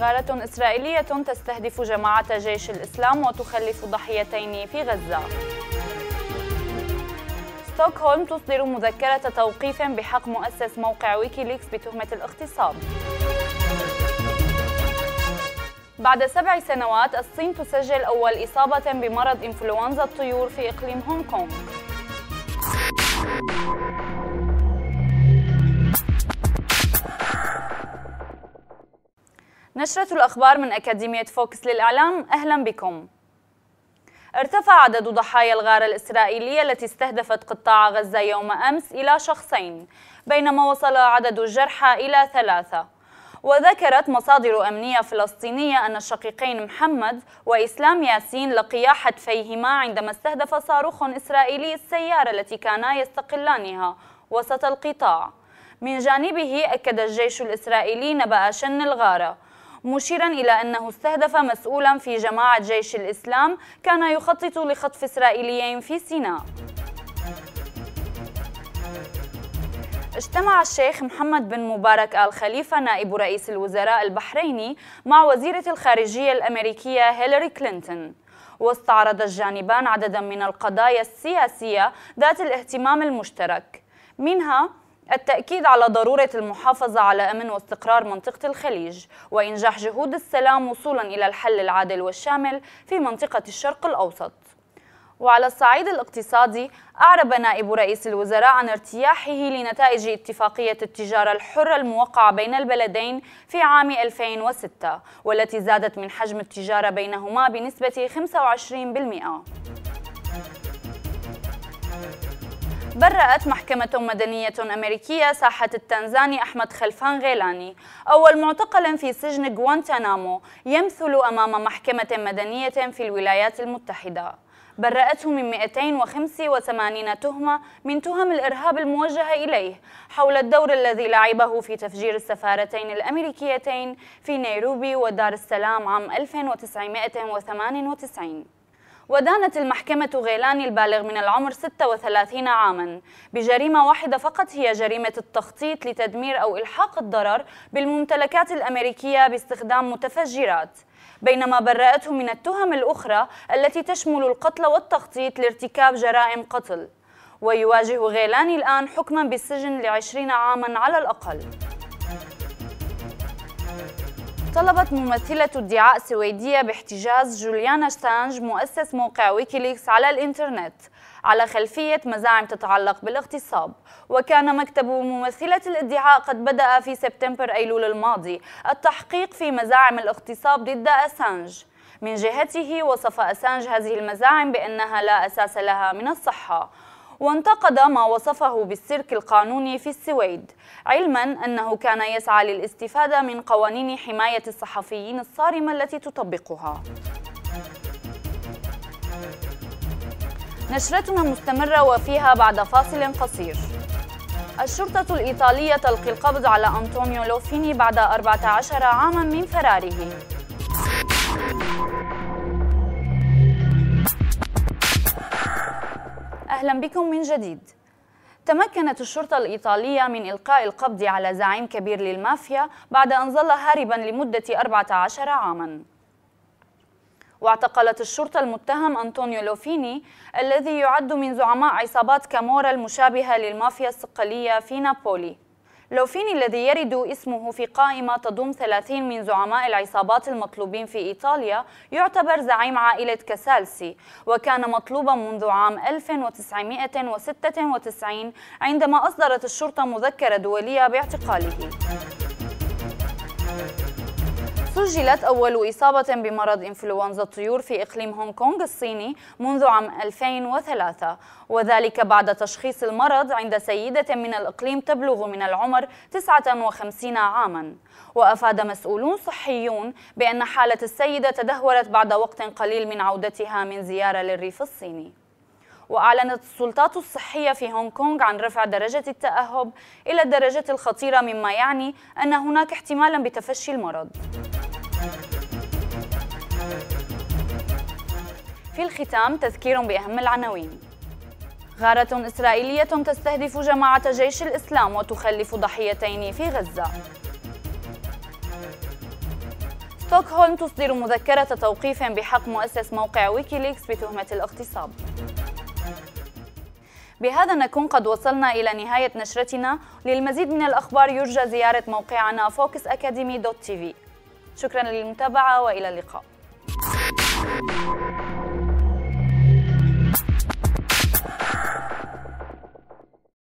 غارة إسرائيلية تستهدف جماعة جيش الإسلام وتخلف ضحيتين في غزة. ستوكهولم تصدر مذكرة توقيف بحق مؤسس موقع ويكيليكس بتهمة الاغتصاب بعد سبع سنوات الصين تسجل أول إصابة بمرض إنفلونزا الطيور في إقليم هونغ كونغ. نشرة الأخبار من أكاديمية فوكس للإعلام أهلا بكم. ارتفع عدد ضحايا الغارة الإسرائيلية التي استهدفت قطاع غزة يوم أمس إلى شخصين بينما وصل عدد الجرحى إلى ثلاثة. وذكرت مصادر أمنية فلسطينية أن الشقيقين محمد وإسلام ياسين لقيا حتفيهما عندما استهدف صاروخ إسرائيلي السيارة التي كانا يستقلانها وسط القطاع. من جانبه أكد الجيش الإسرائيلي نبأ شن الغارة. مشيرا إلى أنه استهدف مسؤولا في جماعة جيش الإسلام كان يخطط لخطف إسرائيليين في سيناء. اجتمع الشيخ محمد بن مبارك آل خليفة نائب رئيس الوزراء البحريني مع وزيرة الخارجية الأمريكية هيلاري كلينتون. واستعرض الجانبان عددا من القضايا السياسية ذات الاهتمام المشترك. منها التأكيد على ضرورة المحافظة على أمن واستقرار منطقة الخليج وإنجاح جهود السلام وصولا إلى الحل العادل والشامل في منطقة الشرق الأوسط. وعلى الصعيد الاقتصادي أعرب نائب رئيس الوزراء عن ارتياحه لنتائج اتفاقية التجارة الحرة الموقعة بين البلدين في عام 2006 والتي زادت من حجم التجارة بينهما بنسبة 25%. برأت محكمة مدنية أمريكية ساحة التنزاني أحمد خلفان غيلاني أول معتقل في سجن غوانتانامو يمثل أمام محكمة مدنية في الولايات المتحدة برأته من 285 تهمة من تهم الإرهاب الموجهة إليه حول الدور الذي لعبه في تفجير السفارتين الأمريكيتين في نيروبي ودار السلام عام 1998 ودانت المحكمة غيلاني البالغ من العمر 36 عاما بجريمة واحدة فقط هي جريمة التخطيط لتدمير أو إلحاق الضرر بالممتلكات الأمريكية باستخدام متفجرات بينما برأته من التهم الأخرى التي تشمل القتل والتخطيط لارتكاب جرائم قتل. ويواجه غيلاني الآن حكما بالسجن لعشرين عاما على الأقل. طلبت ممثلة ادعاء سويدية باحتجاز جوليانا ستانج مؤسس موقع ويكيليكس على الإنترنت على خلفية مزاعم تتعلق بالاغتصاب. وكان مكتب ممثلة الادعاء قد بدأ في سبتمبر أيلول الماضي التحقيق في مزاعم الاغتصاب ضد أسانج. من جهته وصف أسانج هذه المزاعم بأنها لا أساس لها من الصحة. وانتقد ما وصفه بالسيرك القانوني في السويد علما أنه كان يسعى للاستفادة من قوانين حماية الصحفيين الصارمة التي تطبقها. نشرتنا مستمرة وفيها بعد فاصل قصير. الشرطة الإيطالية تلقي القبض على أنطونيو لوفيني بعد 14 عاما من فراره. أهلا بكم من جديد. تمكنت الشرطة الإيطالية من إلقاء القبض على زعيم كبير للمافيا بعد أن ظل هاربا لمدة 14 عاما. واعتقلت الشرطة المتهم أنطونيو لوفيني الذي يعد من زعماء عصابات كامورا المشابهة للمافيا الصقلية في نابولي. لوفيني الذي يرد اسمه في قائمة تضم 30 من زعماء العصابات المطلوبين في إيطاليا يعتبر زعيم عائلة كاسالسي وكان مطلوبا منذ عام 1996 عندما أصدرت الشرطة مذكرة دولية باعتقاله. سجلت أول إصابة بمرض إنفلونزا الطيور في إقليم هونغ كونغ الصيني منذ عام 2003 وذلك بعد تشخيص المرض عند سيدة من الإقليم تبلغ من العمر 59 عاما. وأفاد مسؤولون صحيون بأن حالة السيدة تدهورت بعد وقت قليل من عودتها من زيارة للريف الصيني. وأعلنت السلطات الصحية في هونغ كونغ عن رفع درجة التأهب إلى الدرجة الخطيرة مما يعني أن هناك احتمالا بتفشي المرض. في الختام تذكير بأهم العناوين. غارة إسرائيلية تستهدف جماعة جيش الإسلام وتخلف ضحيتين في غزة. ستوكهولم تصدر مذكرة توقيف بحق مؤسس موقع ويكيليكس بتهمة الاغتصاب. بهذا نكون قد وصلنا إلى نهاية نشرتنا. للمزيد من الأخبار يرجى زيارة موقعنا فوكس أكاديمي شكرا للمتابعة وإلى اللقاء.